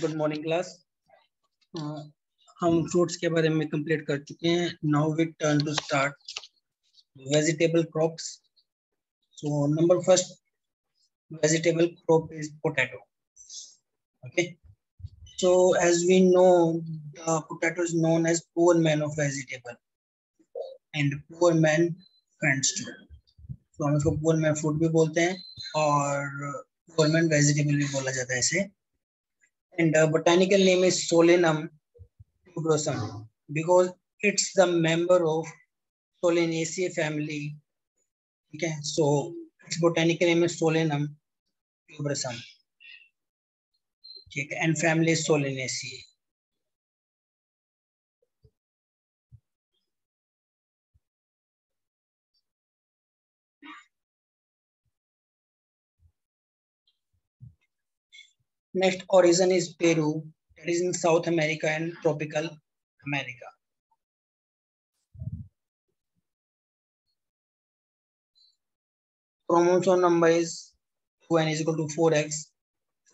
Good morning class हम fruits के बारे में कंप्लीट कर चुके हैं। Now we turn to start vegetable crops so number first vegetable crop is potato okay so as we know the potato is known as poor man of vegetable and poor man friends too तो हम इसको poor man fruit भी बोलते हैं और poor man vegetable भी बोला जाता है इसे। And the botanical name is Solanum tuberosum because it's the member of Solanaceae family. Okay, so its botanical name is Solanum tuberosum. Okay, and family is Solanaceae. Next origin is Peru, that is in South America and tropical America. Chromosome number is 2n is equal to 4x,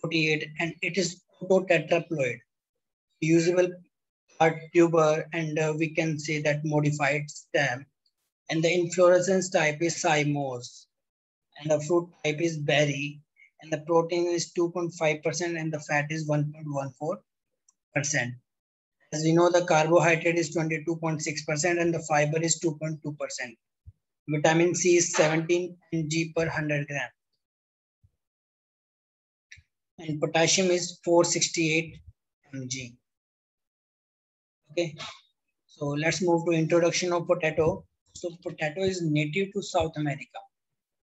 48, and it is tetraploid, usable part tuber, and uh, we can say that modified stem. And the inflorescence type is cymose, and the fruit type is berry, and the protein is 2.5% and the fat is 1.14%. As we know, the carbohydrate is 22.6% and the fiber is 2.2%. Vitamin C is 17 mg per 100 gram. And potassium is 468 mg. Okay, so let's move to introduction of potato. So potato is native to South America.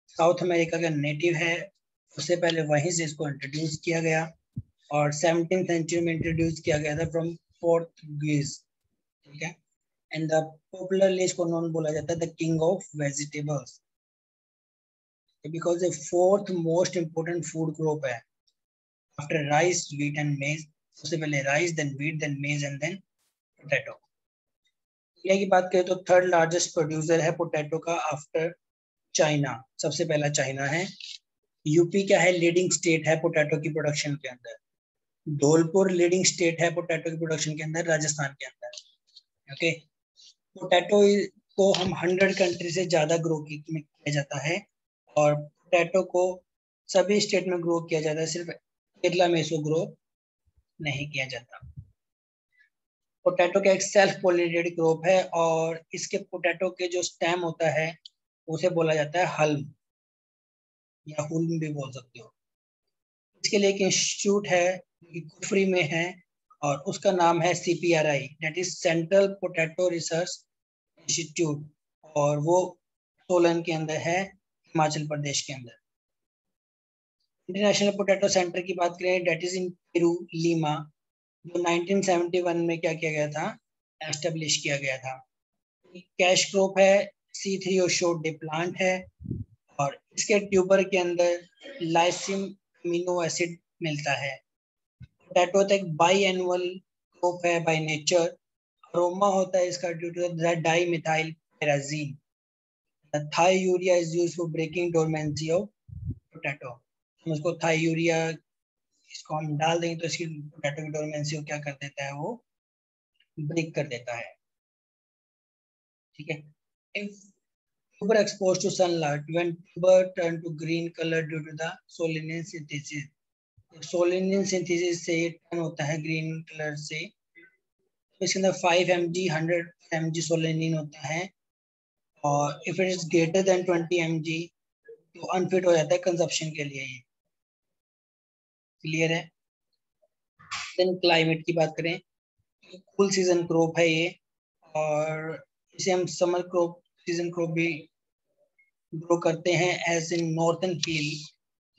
South America का native उससे पहले वहीं से इसको introduce किया गया और seventeen century में इंट्रोड्यूस किया गया था फ्रॉम पोर्टुगीज ठीक है? एंड द पॉपुलरली इसको नॉन बोला जाता है the king of vegetables because a fourth most important food group है। After rice wheat and maize सबसे पहले rice then wheat then maize and then potato India की बात करें तो थर्ड लार्जेस्ट प्रोड्यूसर है पोटैटो का आफ्टर चाइना सबसे पहला चाइना है। यूपी क्या है? लीडिंग स्टेट है पोटैटो की प्रोडक्शन के अंदर। धौलपुर लीडिंग स्टेट है पोटैटो की प्रोडक्शन के अंदर, राजस्थान के अंदर। ओके पोटैटो को हम हंड्रेड कंट्री से ज़्यादा ग्रो किया जाता है। और पोटैटो को सभी स्टेट में ग्रो किया जाता है, सिर्फ़ केरला में इसको ग्रो नहीं किया जाता। पोटैटो का एक सेल्फ पोलिनेटेड क्रॉप है और इसके पोटैटो के जो स्टेम होता है, उसे बोला जाता है हल्म। या हुल्म भी बोल सकते हो। इसके लिए एक इंस्टीट्यूट है कुफरी में है, और उसका नाम है C P R I that is Central Potato Research Institute और वो सोलन के अंदर है, हिमाचल प्रदेश के अंदर। इंटरनेशनल पोटैटो सेंटर की बात करें that is in Peru Lima जो 1971 में क्या किया गया था? एस्टेब्लिश किया गया था। कैश क्रॉप है सी थ्री और शोट डे प्लांट है और इसके ट्यूबर के अंदर लाइसिम अमीनो एसिड मिलता है। पोटैटो एक बाई एनुअल क्रॉप है बाय नेचर अरोमा होता है इसका due to dimethyl pyrazine thiourea is used for breaking dormancy of potato हम उसको थाई यूरिया इसको हम डाल देंगे तो इसकी पोटैटो की डोरमेंसी को क्या कर देता है वो ब्रेक कर देता है। ठीक है? Tuber to sunlight when tuber turn to green color due to the solanine synthesis. Solanine synthesis से टर्न होता है ग्रीन कलर से। तो इसके अंदर 5 mg 100 mg सोलिनिन होता है। और if it is greater than 20 mg तो अनफिट हो जाता है कंजप्शन के लिए ये। क्लियर है? देन क्लाइमेट की बात करें कूल सीज़न क्रॉप है ये। और इसे हम समर क्रॉप सीज़न क्रॉप भी ग्रो करते हैं as in northern hill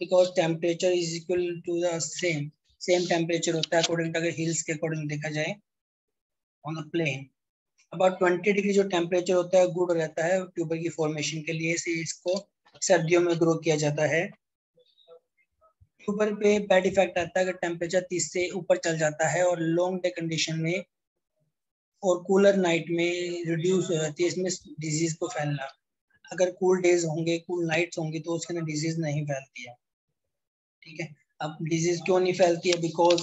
because temperature is equal to the same same temperature होता है अकॉर्डिंग टू अगर हिल्स के अकॉर्डिंग देखा जाए on the plain about twenty degree जो टेम्परेचर होता है गुड रहता है ट्यूबर की फॉर्मेशन के लिए से इसको सर्दियों में ग्रो किया जाता है। ट्यूबर पे बैड इफ़ेक्ट आता है अगर टेम्परेचर तीस से ऊपर चल जाता है और लॉन्ग डे कंडीशन में और कूलर नाइट में रिड्यूस हो जाती है इसमें डिज़ीज़ को फैलना। अगर कूल डेज़ होंगे कूल नाइट्स होंगी तो उसके अंदर डिज़ीज़ नहीं फैलती है। ठीक है? अब डिज़ीज़ क्यों नहीं फैलती है? बिकॉज़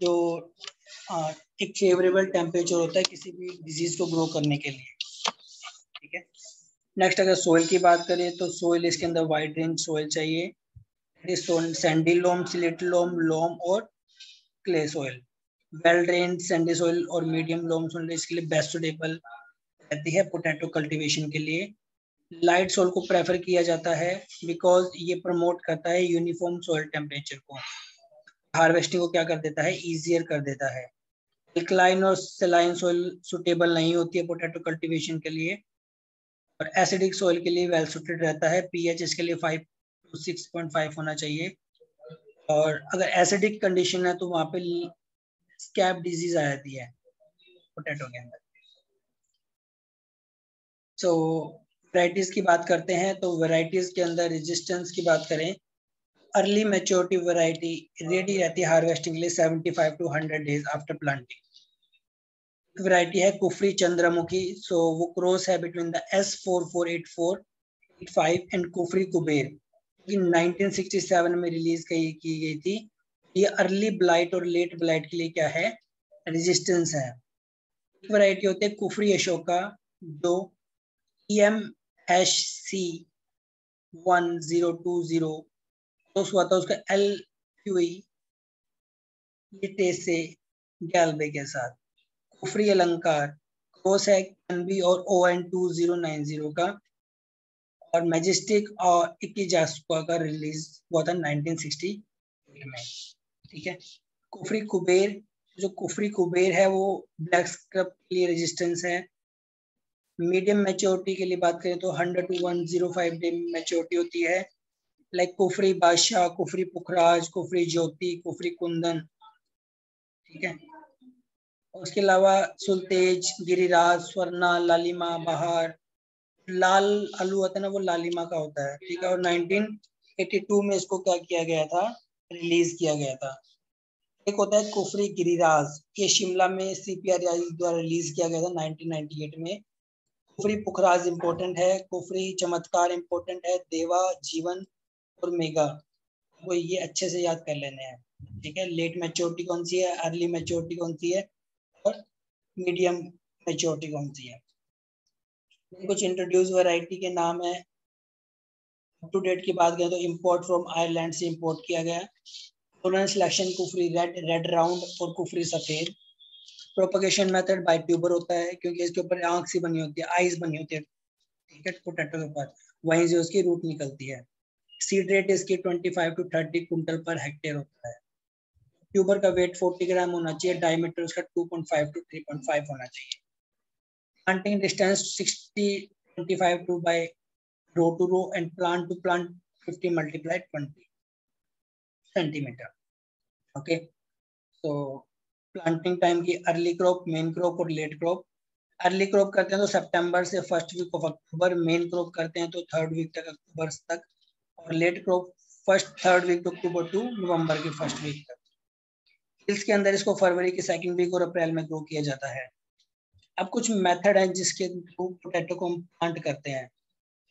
जो आ, एक फेवरेबल टेम्परेचर होता है किसी भी डिज़ीज़ को ग्रो करने के लिए। ठीक है? नेक्स्ट अगर सोइल की बात करें तो सोइल इसके अंदर वाइड रेंज सोइल चाहिए। Sandy loam silt loam loam और clay soil well drain sandy soil और मीडियम लोम सोइल इसके लिए बेस्ट सुटेबल रहती है पोटैटो कल्टीवेशन के लिए। लाइट सोल को प्रेफर किया जाता है बिकॉज़ ये प्रमोट करता है यूनिफॉर्म सोइल टेम्परेचर को। हार्वेस्टिंग को क्या कर देता है? इजियर कर देता है। एल्कलाइन और सेलाइन सोइल सुटेबल नहीं होती है पोटैटो कल्टीवेशन के लिए। और एसिडिक सोइल के लिए वेल सुटेड रहता है। पीएच इसके लिए five to six point five होना चाहिए। और अगर एसिडिक कंडीशन है तो वहाँ पे स्कैब डिज़ीज़ आ जाती है पोटैटो के अंदर। सो so, वैरायटीज की बात करते हैं तो वैरायटीज के अंदर रेजिस्टेंस की बात करें अर्ली मेच्योरिटी वैरायटी रेडी रहती है हार्वेस्टिंग के लिए 75 to 100 days after planting variety है कुफरी चंद्रमुखी सो so वो क्रॉस है between the S four four eight four eight five and Kufri Kuber कि 1967 में रिलीज़ की गई थी। ये अर्ली ब्लाइट और लेट ब्लाइट के लिए क्या है? रेजिस्टेंस है। एक वैरायटी होती है कुफरी अशोका, जो E M hash C one zero two zero तो हुआ था उसका एल क्यू से गैलबे के साथ। कुफरी अलंकार क्रॉस है बी और O N two zero nine zero का। और मैजेस्टिक और इक्कीजास्पा का रिलीज़ हुआ था 1960 में। ठीक है? कुफरी कुबेर, जो कुफरी कुबेर है, वो ब्लैक स्क्रब के लिए रेजिस्टेंस है। मीडियम मेच्योरिटी के लिए बात करें तो hundred to one zero five day maturity होती है। लाइक कुफरी बादशाह, कुफरी पुखराज, कुफरी ज्योति, कुफरी कुंदन, ठीक है? उसके अलावा सुलतेज, गिरिराज, स्वर्णा, लालिमा, बहार, लाल आलू होता है ना, वो लालिमा का होता है, ठीक है? और 1982 में इसको क्या किया गया था? रिलीज़ किया गया था। एक होता है कुफरी गिरिराज, ये शिमला में सीपीआर द्वारा रिलीज़ किया गया था 1998 में। कुफरी पुखराज इम्पोर्टेंट है, कुफरी चमत्कार इम्पोर्टेंट है, देवा, जीवन और मेगा। वो ये अच्छे से याद कर लेने हैं, ठीक है? लेट मेच्योरिटी कौन सी है अर्ली मेच्योरिटी कौन सी है और मीडियम मेच्योरिटी कौन सी है? कुछ इंट्रोड्यूस वैरायटी के नाम है। टू डेट की बात करें तो इम्पोर्ट फ्रॉम आयरलैंड से इम्पोर्ट किया गया। Selection Kufri red red round और कुफरी सफ़ेद प्रोपगेशन मेथड बाय ट्यूबर होता है क्योंकि इसके ऊपर आँख सी बनी होती है आईज बनी होती है। ठीक है पोटैटो के ऊपर। वहीं से उसकी रूट निकलती है। सीड रेट इसकी 25 टू 30 कुंटल पर हेक्टेयर होता है। ट्यूबर का वेट 40 ग्राम होना चाहिए डायमीटर उसका 2.5 टू 3.5 होना चाहिए। Planting distance 60 25 to by row to row and plant to plant 50 multiply 20 centimetre okay so planting time की अर्ली क्रॉप मेन क्रॉप और लेट क्रॉप अर्ली क्रॉप करते हैं तो सितंबर से first week of October main crop करते हैं तो थर्ड वीक तक अक्टूबर तक. और late crop first third week October to November के फ़र्स्ट वीक तक. हिल्स के अंदर इसको फरवरी के सेकंड वीक और अप्रैल में ग्रो किया जाता है. अब कुछ मेथड है जिसके थ्रू पोटैटो को हम प्लांट करते हैं.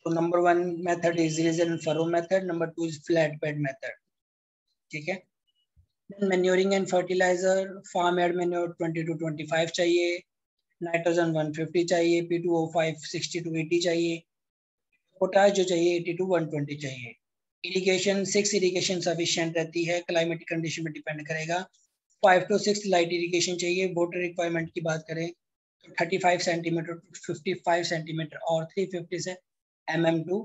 तो number one method is ridge and furrow method number two is flat bed method ठीक है? Manuring and fertiliser farm yard manure 20 to 25 चाहिए नाइट्रोजन 150 चाहिए P2O5 60 टू 80 चाहिए पोटाश जो चाहिए 80 टू 120 चाहिए। इरिगेशन सिक्स इरिगेशन सफिशिएंट रहती है क्लाइमेटिक कंडीशन पर डिपेंड करेगा। Five to six light irrigation चाहिए वाटर रिक्वायरमेंट की बात करें तो thirty five centimetre to fifty five centimetre और थ्री फिफ्टी से to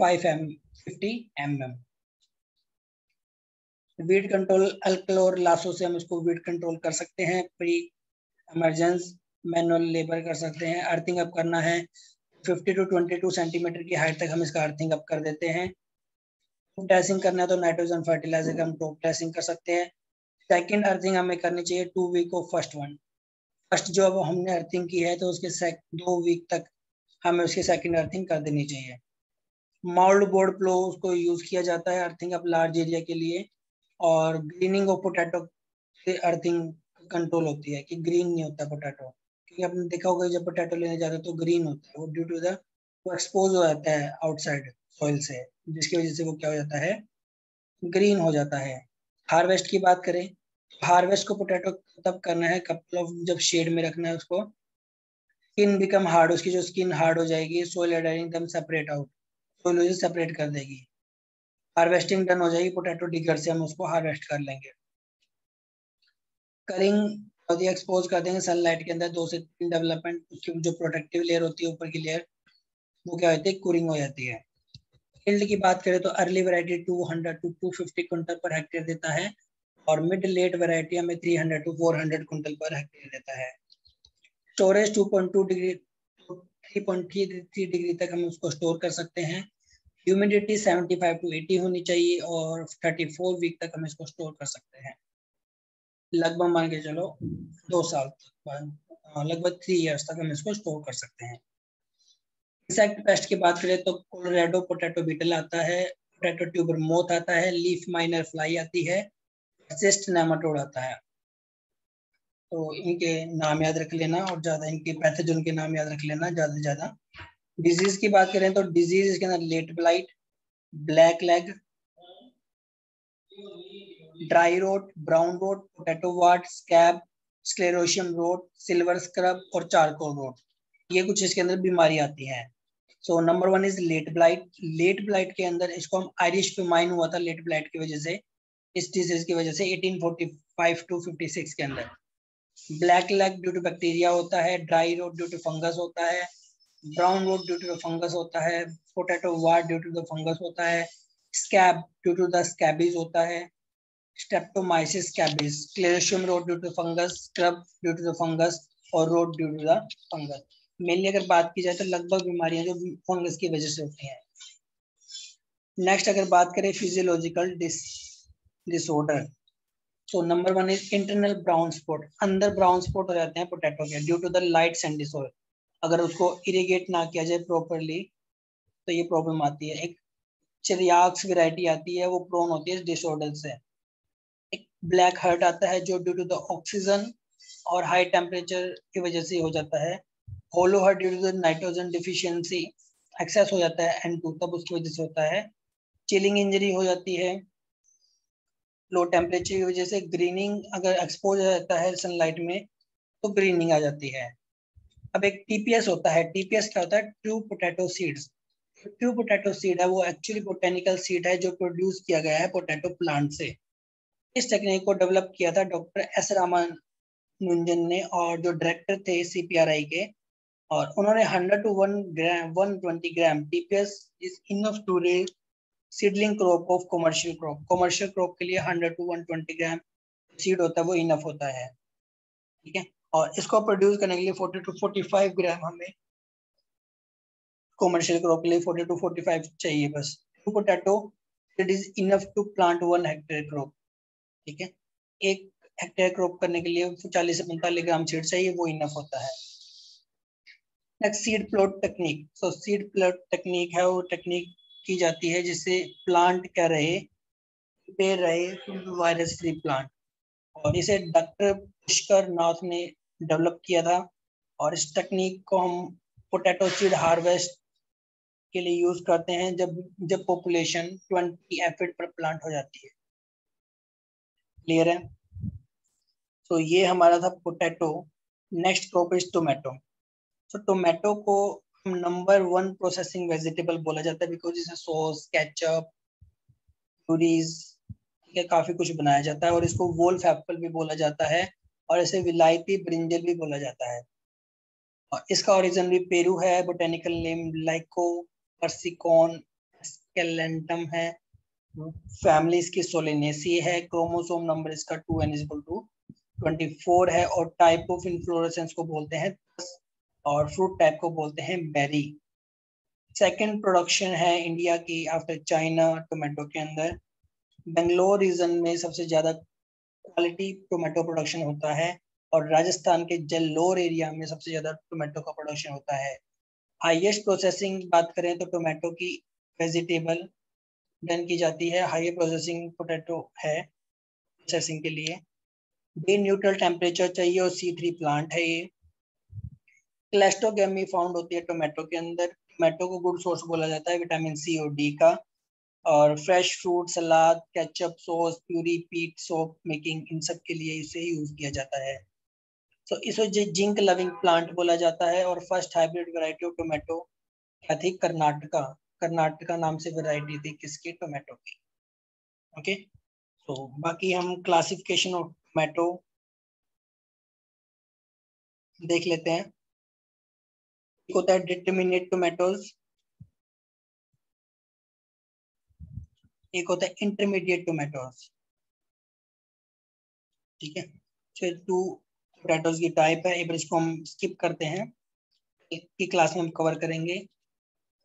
five M fifty M M. Weed control alachlor Lasso से हम इसको वीड कंट्रोल कर सकते हैं। प्री एमरजेंस मैनुअल लेबर कर सकते हैं। अर्थिंग अप करना है। 50 टू 22 सेंटीमीटर की हाइट तक हम इसका अर्थिंग अप कर देते हैं। टॉप ड्रेसिंग करना है तो नाइट्रोजन फर्टिलाइज़र का हम टॉप ड्रेसिंग कर सकते हैं। सेकंड अर्थिंग हमें करनी चाहिए two week of first one first जो अब हमने अर्थिंग की है तो उसके दो वीक तक हमें उसकी सेकेंड अर्थिंग कर देनी चाहिए। माउल्ड बोर्ड प्लो उसको यूज़ किया जाता है अर्थिंग अप लार्ज एरिया के लिए और ग्रीनिंग ऑफ़ पोटैटो से अर्थिंग कंट्रोल होती है कि ग्रीन नहीं होता पोटैटो क्योंकि आपने देखा होगा जब पोटैटो लेने जाते हैं तो ग्रीन होता है, वो ड्यू टू द वो एक्सपोज हो जाता है आउटसाइड सॉइल से, जिसकी वजह से वो क्या हो जाता है ग्रीन हो जाता है। हार्वेस्ट की बात करें हार्वेस्ट को पोटैटो तब करना है कपल ऑफ़ जब शेड में रखना है उसको स्किन बिकम हार्ड उसकी जो स्किन हार्ड हो जाएगी सोइल दम सेपरेट आउट सोइल सेपरेट कर देगी। हार्वेस्टिंग डन हो जाएगी पोटैटो डिगर से हम उसको हार्वेस्ट कर लेंगे। करिंग एक्सपोज कर देंगे सनलाइट के अंदर, दो से तीन डेवलपमेंट उसकी जो प्रोटेक्टिव लेयर होती है, ऊपर की लेयर वो क्या होती है कुरिंग हो जाती है। फ़ील्ड की बात करें तो early variety 200 to 250 quintal per hectare देता है, और मिड लेट वैरायटी हमें 300 टू 400 क्विंटल पर हेक्टेयर देता है। स्टोरेज 2.2 डिग्री 3.3 डिग्री तक हम उसको स्टोर कर सकते हैं। ह्यूमिडिटी 75 टू 80 होनी चाहिए और 34 वीक तक हम इसको स्टोर कर सकते हैं। लगभग मान के चलो दो साल तक हाँ, लगभग थ्री इयर्स तक हम इसको स्टोर कर सकते हैं। इंसेक्ट पेस्ट की बात करें तो कोलोरेडो पोटैटो बीटल आता है पोटैटो ट्यूबर मोथ आता है लीफ माइनर फ्लाई आती है नेमाटोड आता है। तो इनके नाम याद रख लेना और ज़्यादा इनके पैथोजन के नाम याद रख लेना ज़्यादा से ज़्यादा। डिज़ीज़ की बात करें तो डिज़ीज़ इसके अंदर late blight black leg dry rot brown rot potato wart scab sclerotium rot silver scurf और चारकोल रोड ये कुछ इसके अंदर बीमारी आती है। So number one is late blight late blight के अंदर इसको हम आयरिश पिमाइन हुआ था लेट ब्लाइट की वजह से। इस डिज़ीज़ की वजह से 1845 टू 56 के अंदर। Black leg due to bacteria होता है, dry rot due to fungus होता है, brown rot due to fungus होता है, potato wart due to the fungus होता है, scab due to the scabies होता है streptomyces scabies sclerotium rot due to fungus, scurf due to the fungus और rot due to the fungus. Mainly अगर बात की जाए तो लगभग बीमारियाँ जो फंगस की वजह से होती हैं। नेक्स्ट अगर बात करें फिजियोलॉजिकल डिस डिसऑर्डर तो number one is internal brown spot अंदर ब्राउन स्पॉट हो जाते हैं पोटैटो के due to the light and अगर उसको इरिगेट ना किया जाए प्रॉपरली तो ये प्रॉब्लम आती है। एक चरियाक्स वेराइटी आती है, वो प्रोन होती है इस डिसऑर्डर से। एक ब्लैक हर्ट आता है जो ड्यू टू द ऑक्सीजन और हाई टेम्परेचर की वजह से हो जाता है। Hollow heart due to the nitrogen deficiency excess हो जाता है एन टू तब उसकी वजह से होता है। चिलिंग इंजरी हो जाती है। लो टेम्परेचर की वजह से ग्रीनिंग अगर एक्सपोज हो जाता है सनलाइट में तो ग्रीनिंग आ जाती है। अब एक टीपीएस होता है। टीपीएस क्या होता है? True potato seeds true potato seed है, वो एक्चुअली बोटेनिकल सीड है जो प्रोड्यूस किया गया है पोटैटो प्लांट से। इस टेक्निक को डेवलप किया था डॉक्टर एस रामान ने और जो डायरेक्टर थे सीपीआरआई के, और उन्होंने 100 to 1 gram 120 gram TPS is enough to raise seedling crop of commercial crop commercial crop के लिए 100 टू 120 ग्राम सीड होता है, वो इनफ होता है। ठीक है? और इसको प्रोड्यूस करने के लिए 40 टू 45 ग्राम हमें कमर्शियल क्रॉप के लिए 40 टू 45 चाहिए बस। To potato it is enough to plant one hectare crop ठीक है? एक हेक्टेयर क्रॉप करने के लिए 40 से 45 ग्राम सीड चाहिए, वो इनफ होता है। Next seed plot technique so seed plot technique है, वो टेक्निक की जाती है जिससे प्लांट क्या रहे पे रहे वायरस फ्री प्लांट और इसे डॉक्टर पुष्कर नाथ ने डेवलप किया था और इस टेक्निक को हम पोटैटो सीड हार्वेस्ट के लिए यूज़ करते हैं, जब जब पॉपुलेशन 20 एफिड पर प्लांट हो जाती है. क्लियर है? तो ये हमारा था potato next crop is tomato तो टोमेटो को नंबर वन प्रोसेसिंग वेजिटेबल बोला जाता है बिकॉज़ इसे सॉस केचप प्यूरीज ठीक है, काफ़ी कुछ बनाया जाता है और इसको वोल्फ एप्पल भी बोला जाता है और इसे विलायती ब्रिंजल भी बोला जाता है। और इसका ओरिजिन भी पेरू है बोटेनिकल नेम लाइको परसिकॉन स्केलेंटम है। फैमिली इसकी सोलिनेसी है क्रोमोसोम नंबर इसका two N is two twenty four है और टाइप ऑफ़ इन्फ्लोरेसेंस को बोलते हैं और फ्रूट टाइप को बोलते हैं बेरी सेकंड प्रोडक्शन है इंडिया की आफ्टर चाइना टोमेटो के अंदर. बेंगलोर रीजन में सबसे ज़्यादा क्वालिटी टोमेटो प्रोडक्शन होता है और राजस्थान के जल्लोर एरिया में सबसे ज़्यादा टोमेटो का प्रोडक्शन होता है. हाईएस्ट प्रोसेसिंग बात करें तो टोमेटो की वेजिटेबल डन की जाती है. हाई प्रोसेसिंग पोटैटो है प्रोसेसिंग के लिए. बे न्यूट्रल टेम्परेचर चाहिए और सी थ्री प्लांट है ये. क्लेस्टोगेमी फाउंड होती है टोमेटो के अंदर। टोमेटो को गुड सोर्स बोला जाता है विटामिन सी और डी का। और fresh fruit salad ketchup sauce puree पीट सोप मेकिंग इन सब के लिए इसे यूज़ किया जाता है। तो इसे जिंक लविंग प्लांट बोला जाता है और first hybrid variety of tomato क्या थी कर्नाटका। कर्नाटका नाम से वैरायटी थी किसकी? टोमेटो की। ओके तो बाकी हम क्लासिफिकेशन ऑफ़ टोमेटो देख लेते हैं। होता है डिटर्मिनेट टोमेटोज एक होता है इंटरमीडिएट टोमेटोज ठीक है? फिर टू पोटैटोज की टाइप है, एक इसको हम स्किप करते हैं। एक की क्लास में हम कवर करेंगे।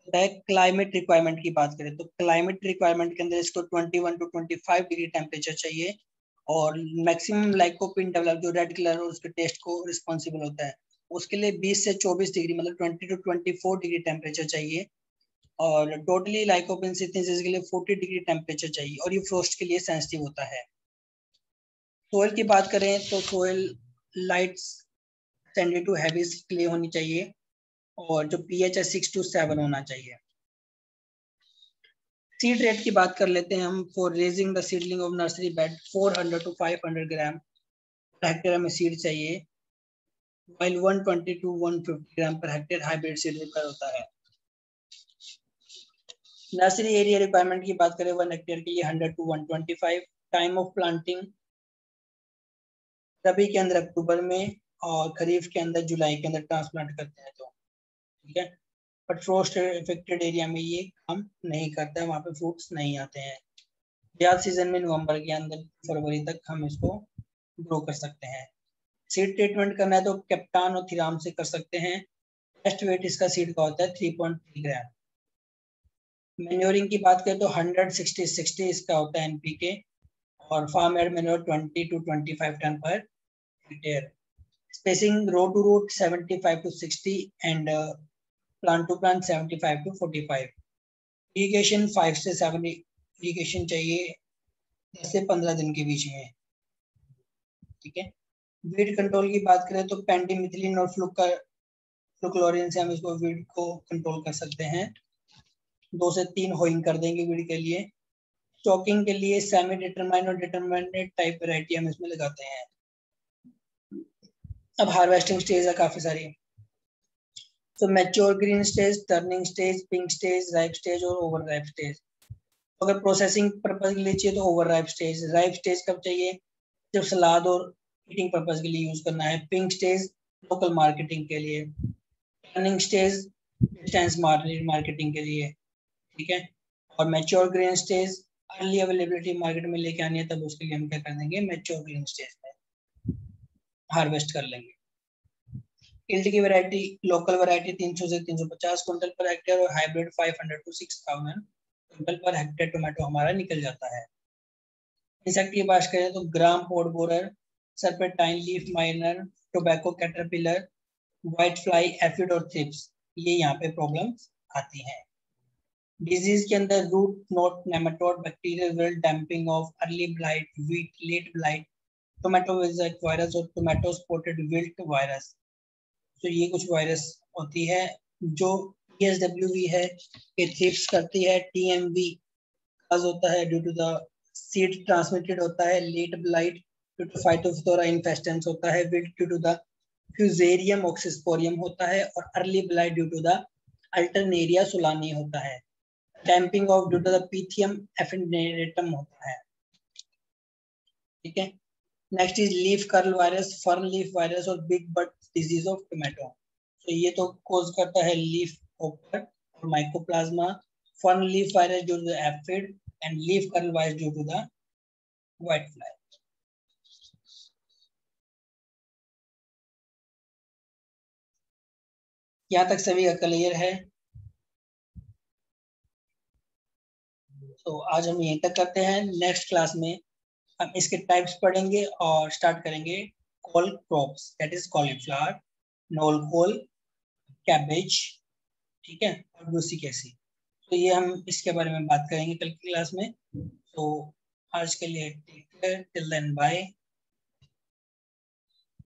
क्लाइमेट रिक्वायरमेंट की बात करें तो क्लाइमेट रिक्वायरमेंट के अंदर इसको 21 टू 25 डिग्री टेम्परेचर चाहिए। और मैक्सिमम लाइकोपिन डेवलप जो रेड कलर और उसके टेस्ट को रिस्पॉन्सिबल होता है। उसके लिए 20 से 24 डिग्री मतलब 20 टू 24 डिग्री टेम्परेचर चाहिए। और टोटली लाइकोपिन सिंथेसिस के लिए 40 डिग्री टेम्परेचर चाहिए। और ये फ्रोस्ट के लिए सेंसिटिव होता है। सोयल की बात करें तो soil lights tended to heavy clay होनी चाहिए। और जो पीएच है सिक्स टू सेवन होना चाहिए। सीड रेट की बात कर लेते हैं हम। For raising the seedling of nursery bed 400 to 500 gram hectare हमें सीड चाहिए। While 120 to 150 gram per hectare hybrid seed require होता है। नर्सरी एरिया रिक्वायरमेंट की बात करें वन हेक्टेयर के लिए 100 to 125 time of planting rabi के अंदर अक्टूबर में और खरीफ के अंदर जुलाई के अंदर ट्रांसप्लांट करते हैं तो ठीक है? बट फ्रोस्ट इफेक्टेड एरिया में ये काम नहीं करता है वहाँ पे फ्रूट्स नहीं आते हैं। ब्याज सीज़न में नवंबर के अंदर फरवरी तक हम इसको ग्रो कर सकते हैं। सीड ट्रीटमेंट करना है तो कैप्टान और थिराम से कर सकते हैं। बेस्ट वेट इसका सीड का होता है three point three gram manuring की बात करें तो हंड्रेड सिक्सटी सिक्सटी इसका होता है एनपीके और farm yard manure twenty to twenty five tonne per hectare spacing row to row seventy five to sixty and plant to plant seventy five to forty five irrigation five से seven irrigation चाहिए, दस से पंद्रह दिन के बीच में। ठीक है? वीड कंट्रोल की बात करें तो पेंडीमिथिलिन और फ्लुकर फ्लुक्लोरिन से हम इसको वीड को कंट्रोल कर सकते हैं। दो से तीन होइंग कर देंगे वीड के लिए। स्टॉकिंग के लिए सेमी डिटरमाइन और डिटरमाइनेड टाइप वेराइटी हम इसमें लगाते हैं। अब हार्वेस्टिंग स्टेज है काफ़ी सारी। तो mature green stage turning stage pink stage ripe stage और ओवर राइप स्टेज अगर प्रोसेसिंग पर्पज के लिए चाहिए तो over ripe stage ripe stage कब चाहिए? जब सलाद और ईटिंग पर्पज के लिए यूज़ करना है। पिंक स्टेज लोकल मार्केटिंग के लिए। टर्निंग स्टेज डिस्टेंस मार्केटिंग के लिए। ठीक है? और mature green stage early availability market में लेके आनी है, तब उसके लिए हम क्या कर देंगे? मैच्योर ग्रीन स्टेज में हार्वेस्ट कर लेंगे। इल्ड की वैरायटी लोकल वैरायटी 300 से 350 क्विंटल पर हेक्टेयर और hybrid 500 to 6000 quintal per hectare tomato हमारा निकल जाता है। इंसेक्ट की बात करें तो gram pod borer serpentine leaf miner tobacco caterpillar white fly aphid और थ्रिप्स ये यहाँ पे प्रॉब्लम आती हैं। डिज़ीज़ के अंदर root knot nematode bacterial wilt damping off early blight wheat late blight tomato virus और टोमेटो स्पोर्टेड विल्ट वायरस तो ये कुछ वायरस होती है, जो पी है, ये थ्रिप्स करती है टीएमवी काज होता है due to the seed transmitted होता है लेट ब्लाइट इन्फेस्टेंस होता है wilt due to the fusarium oxysporum होता है और early blight due to the alternaria solani होता है। Damping off due to the pythium aphanidermatum होता है। ठीक है? Next is leaf curl virus fern leaf virus और big bud disease of tomato तो ये तो कोज करता है लीफ ओपर और mycoplasma fern leaf virus due to the aphid and leaf curl virus due to the white fly यहाँ तक सभी का क्लियर है। तो आज हम यहीं तक करते हैं। नेक्स्ट क्लास में हम इसके टाइप्स पढ़ेंगे और स्टार्ट करेंगे। Cole crops that is cauliflower knol khol cabbage ठीक है? और दूसरी कैसी? तो ये हम इसके बारे में बात करेंगे कल की क्लास में। तो आज के लिए take care till then bye